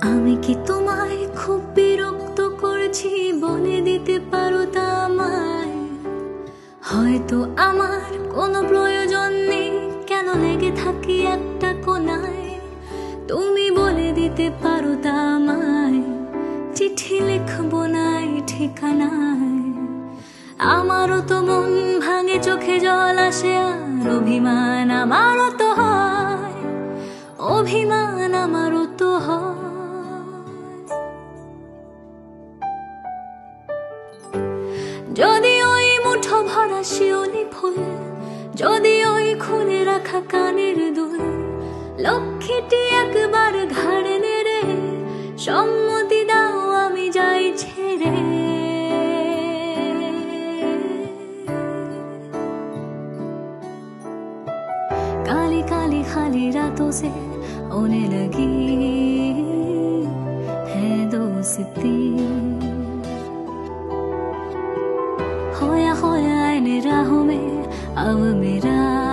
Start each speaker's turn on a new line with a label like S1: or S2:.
S1: আমি কি তোমায় খুব বিরক্ত করছি? বলে দিতে পারো তা আমায়? হয়তো আমার কোনো প্রয়োজন নেই। কেন লেগে থাকি একটা কোনায় তুমি বলে দিতে পারো তা আমায়। চিঠি লিখব নাই ঠিকানায়। আমারও তো মন ভাঙে, চোখে জল আসে, আর অভিমান আমারও তো হয়। অভিমান আমারও তো হয়। যদি ওই মুঠো ভরা শিউলি ফুল যদি ওই খুলে রাখা কানের দুল লক্ষ্মীটি একবার ঘাড়ে নেড়ে সম্মতি দাও আমি যাই ছেড়ে काली काली खाली रातों से होने लगी है दोस्ती होया खोया इन राहों में अब मेरा